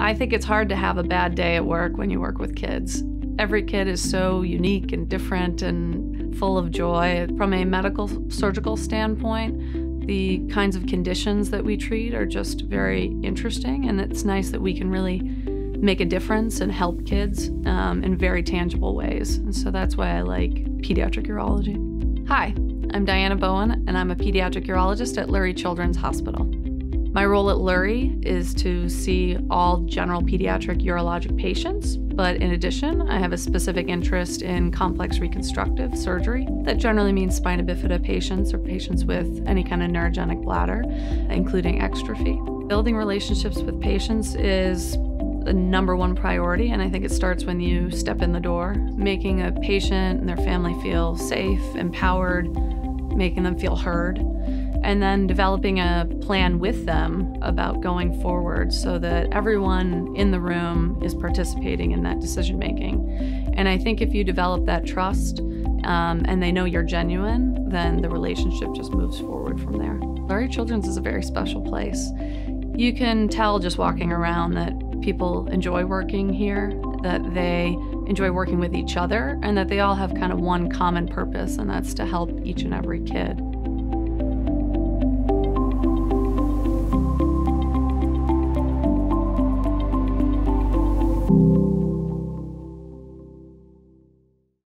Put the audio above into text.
I think it's hard to have a bad day at work when you work with kids. Every kid is so unique and different and full of joy. From a medical surgical standpoint, the kinds of conditions that we treat are just very interesting, and it's nice that we can really make a difference and help kids um, in very tangible ways. And so that's why I like pediatric urology. Hi, I'm Diana Bowen, and I'm a pediatric urologist at Lurie Children's Hospital. My role at Lurie is to see all general pediatric urologic patients, but in addition, I have a specific interest in complex reconstructive surgery. That generally means spina bifida patients or patients with any kind of neurogenic bladder, including exstrophy. Building relationships with patients is the number one priority, and I think it starts when you step in the door, making a patient and their family feel safe, empowered, making them feel heard, and then developing a plan with them about going forward so that everyone in the room is participating in that decision making. And I think if you develop that trust um, and they know you're genuine, then the relationship just moves forward from there. Lurie Children's is a very special place. You can tell just walking around that people enjoy working here, that they enjoy working with each other, and that they all have kind of one common purpose, and that's to help each and every kid.